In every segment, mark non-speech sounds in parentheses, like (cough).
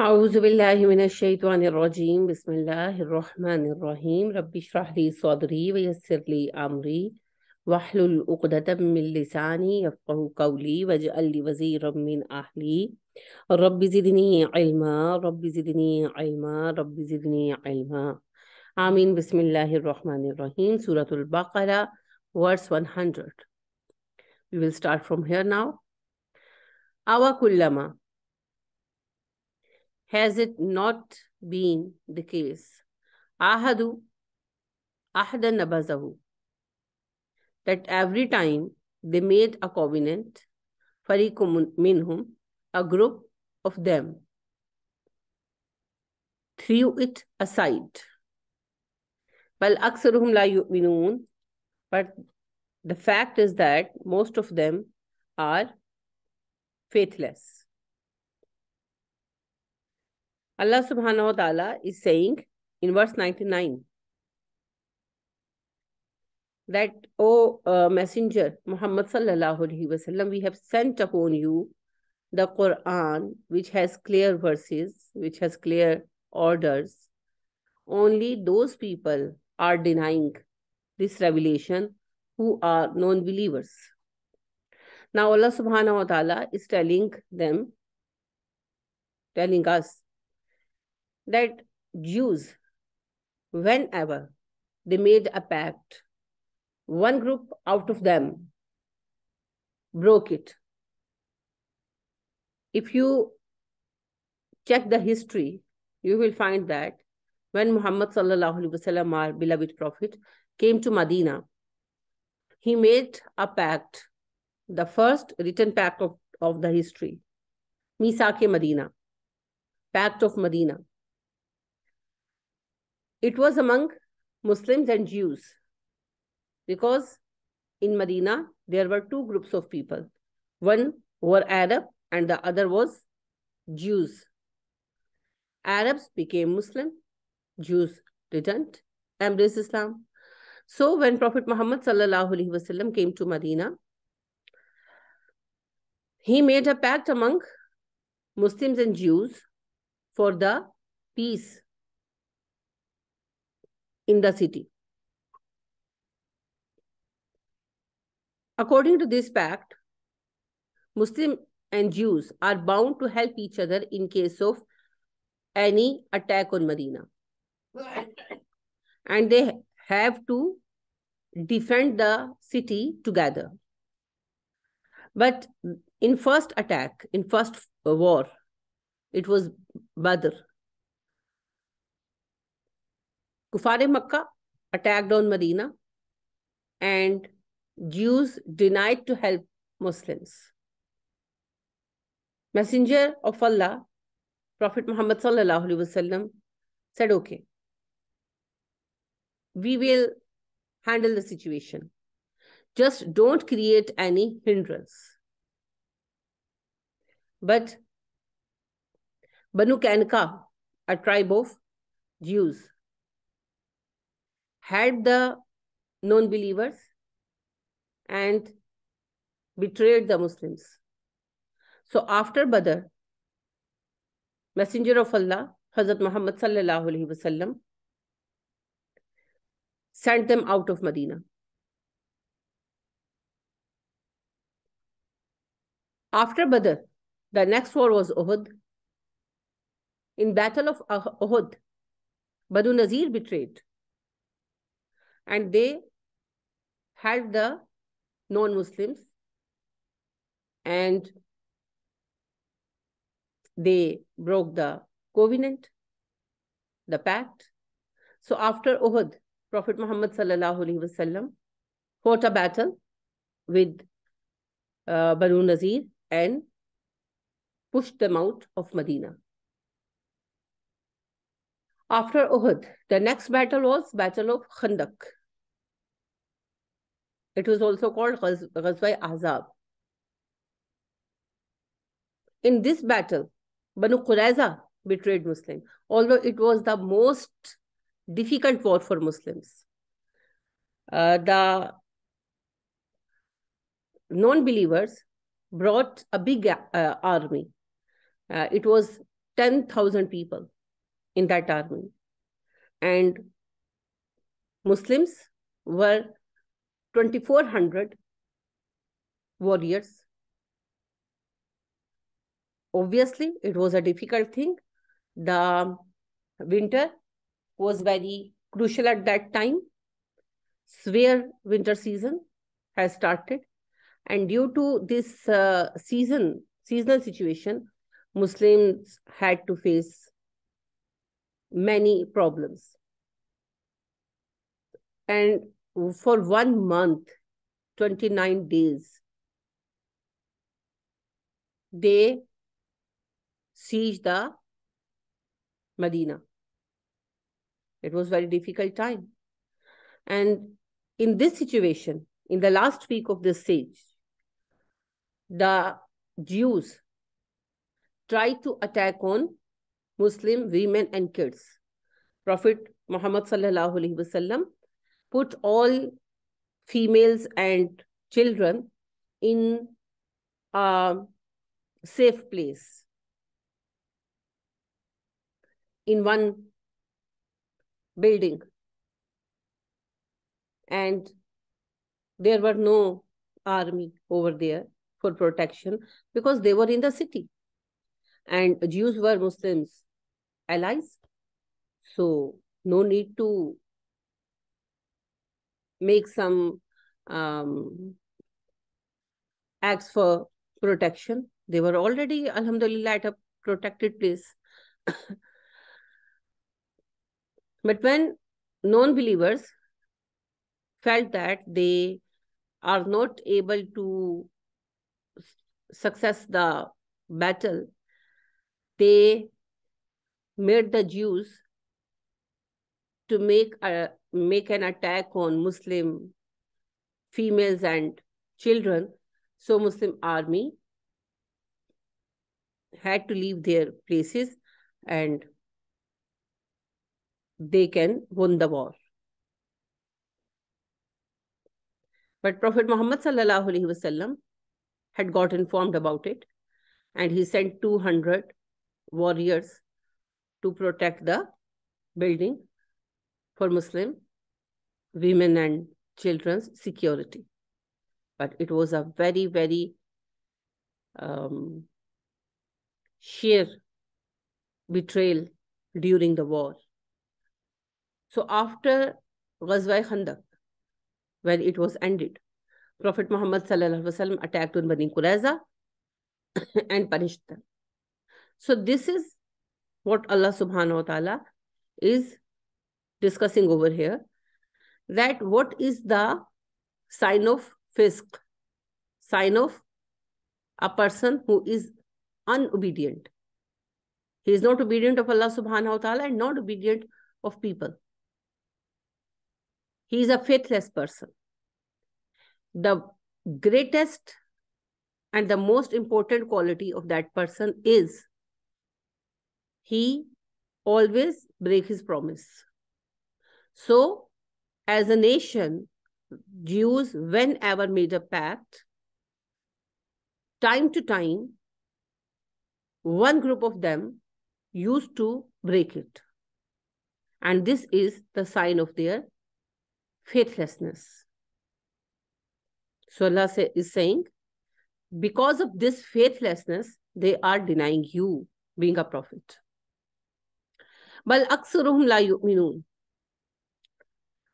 أعوذ بالله من الشيطان الرجيم. بسم الله الرحمن الرحيم. رب اشرح لي صدري ويسر لي أمري. واحلل عقدة من لساني يفقه قولي واجعل لي وزيرا من أهلي. رب زدني علما. رب زدني علما. رب زدني علما. آمين. بسم الله الرحمن الرحيم. سورة البقرة verse 100 we will start from here now. أو كلما has it not been the case? Ahadu ahda nabazahu. That every time they made a covenant fariqum minhum a group of them threw it aside. Bal aksaruhum la yu'minun but the fact is that most of them are faithless Allah subhanahu wa ta'ala is saying in verse 99 that, O uh, Messenger Muhammad sallallahu alaihi wasallam, we have sent upon you the Quran, which has clear verses, which has clear orders. Only those people are denying this revelation who are non-believers. Now Allah subhanahu wa ta'ala is telling them, telling us that Jews, whenever they made a pact, one group out of them broke it. If you check the history, you will find that when Muhammad sallallahu alaihi wasallam, our beloved prophet, came to Medina, he made a pact, the first written pact of, of the history, Misake Medina, Pact of Medina. It was among Muslims and Jews because in Medina there were two groups of people. One were Arab and the other was Jews. Arabs became Muslim, Jews didn't embrace Islam. So when Prophet Muhammad wasallam came to Medina, he made a pact among Muslims and Jews for the peace in the city. According to this pact, Muslim and Jews are bound to help each other in case of any attack on Medina. And they have to defend the city together. But in first attack, in first war, it was Badr. Kufar Makkah attacked on Medina and Jews denied to help Muslims. Messenger of Allah, Prophet Muhammad wasallam, said, "Okay, we will handle the situation. Just don't create any hindrance." But Banu Kanka, a tribe of Jews, had the non-believers and betrayed the Muslims. So after Badr, Messenger of Allah, Hazrat Muhammad sallallahu alaihi wasallam, sent them out of Medina. After Badr, the next war was Uhud. In Battle of uh-, Uhud, Banu Nazir betrayed and they had the non-Muslims and they broke the covenant, the pact. So after Uhud, Prophet Muhammad wasallam fought a battle with uh, Banu Nazir and pushed them out of Medina. After Uhud, the next battle was Battle of Khandak. It was also called Ghazwa Ahzab. In this battle, Banu Qurayza betrayed Muslims, although it was the most difficult war for Muslims. Uh, the non-believers brought a big uh, army. Uh, it was 10,000 people in that army. And Muslims were 2,400 warriors. Obviously, it was a difficult thing. The winter was very crucial at that time. Severe winter season has started. And due to this uh, season, seasonal situation, Muslims had to face many problems. And for one month, 29 days, they sieged the Medina. It was very difficult time. And in this situation, in the last week of the siege, the Jews tried to attack on Muslim women and kids. Prophet Muhammad sallallahu alaihi wasallam put all females and children in a safe place. In one building. And there were no army over there for protection because they were in the city. And Jews were Muslims allies. So no need to make some um, acts for protection. They were already, alhamdulillah, at a protected place. (coughs) but when non-believers felt that they are not able to success the battle, they made the Jews to make a make an attack on Muslim females and children. So Muslim army had to leave their places and they can win the war. But Prophet Muhammad had got informed about it and he sent 200 warriors to protect the building for Muslim women and children's security. But it was a very, very um, sheer betrayal during the war. So after Ghazwa Khandaq, when it was ended, Prophet Muhammad wasallam attacked on Bani Qurayza (coughs) and punished them. So this is what Allah subhanahu wa ta'ala is discussing over here. That what is the sign of fisq? Sign of a person who is unobedient. He is not obedient of Allah subhanahu wa ta'ala and not obedient of people. He is a faithless person. The greatest and the most important quality of that person is he always break his promise. So, as a nation, Jews, whenever made a pact, time to time, one group of them used to break it. And this is the sign of their faithlessness. So Allah say, is saying, because of this faithlessness, they are denying you being a prophet.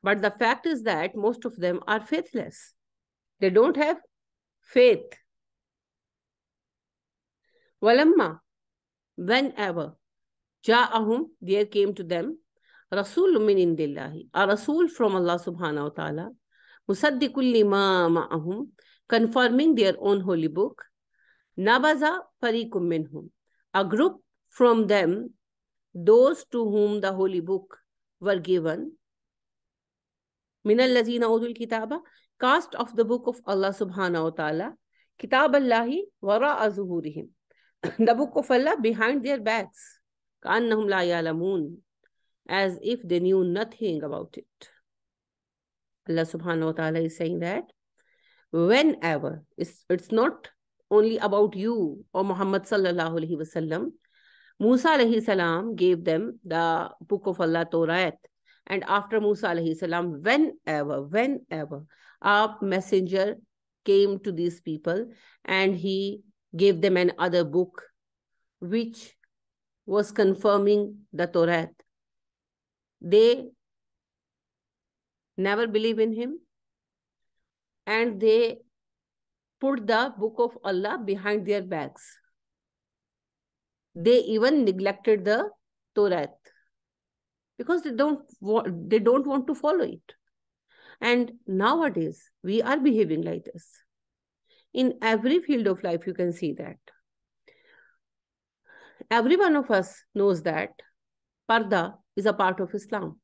But the fact is that most of them are faithless. They don't have faith. Walamma, whenever ja'ahum, there came to them Rasul min indillahi, a Rasul from Allah subhanahu wa ta'ala, musaddikul lima ma'ahum, confirming their own holy book, nabaza farikum minhum, a group from them those to whom the holy book were given min allazina udul kitaba cast of the book of Allah subhanahu wa ta'ala kitab allahi wara'a zuhurihim (coughs) the book of Allah behind their backs كأنهم لا يعلمون as if they knew nothing about it Allah subhanahu wa ta'ala is saying that whenever it's, it's not only about you or Muhammad sallallahu alaihi wasallam Musa alayhi salam gave them the book of Allah, Torah. and after Musa alayhi salam, whenever, whenever a messenger came to these people and he gave them another book which was confirming the Torah, they never believe in him and they put the book of Allah behind their backs. They even neglected the Torah because they don't want, they don't want to follow it. And nowadays we are behaving like this. In every field of life, you can see that. Every one of us knows that parda is a part of Islam.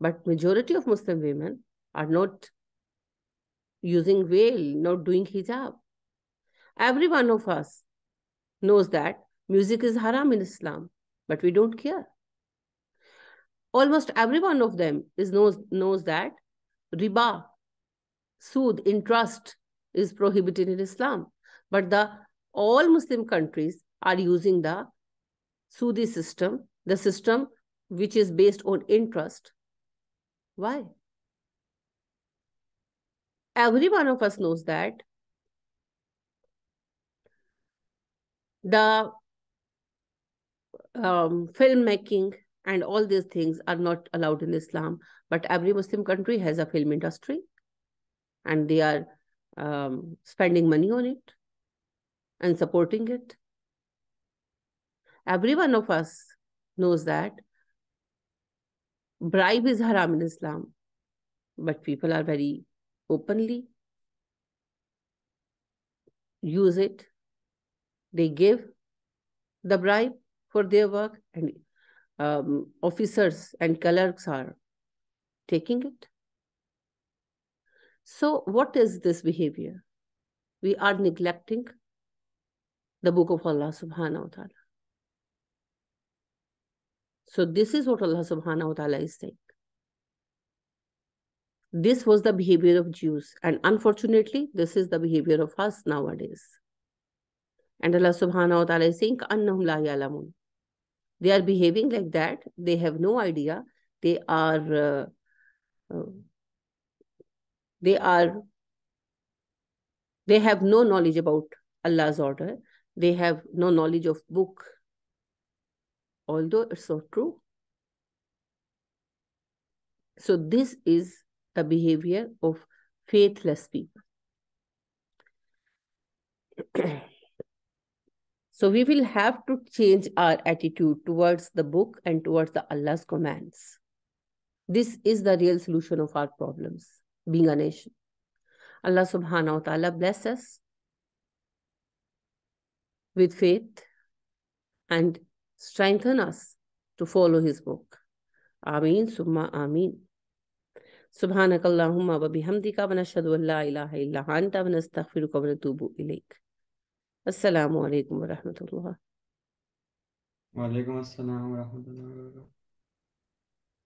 But majority of Muslim women are not using veil, not doing hijab. Every one of us knows that music is haram in Islam, but we don't care. Almost every one of them is knows, knows that riba, sood, interest is prohibited in Islam. But the all Muslim countries are using the Sudi system, the system which is based on interest. Why? every one of us knows that the um, filmmaking and all these things are not allowed in Islam, but every Muslim country has a film industry and they are um, spending money on it and supporting it. Every one of us knows that bribe is haram in Islam, but people are very openly use it. They give the bribe for their work and um, officers and clerks are taking it. So what is this behavior? We are neglecting the book of Allah subhanahu wa ta'ala. So this is what Allah subhanahu wa ta'ala is saying. This was the behavior of Jews. And unfortunately, this is the behavior of us nowadays. And Allah subhanahu wa ta'ala is saying. They are behaving like that. They have no idea. They are, uh, uh, they are, they have no knowledge about Allah's order. They have no knowledge of book. Although it's so true. So this is the behavior of faithless people. (clears throat) so we will have to change our attitude towards the book and towards the Allah's commands. This is the real solution of our problems, being a nation. Allah subhanahu wa ta'ala bless us with faith and strengthen us to follow his book. Ameen, summa ameen. سبحانك اللهم وبحمدك ونشهد أن لا إله إلا أنت ونستغفرك ونتوب إليك السلام عليكم ورحمة الله. وعليكم السلام ورحمة الله وبركاته.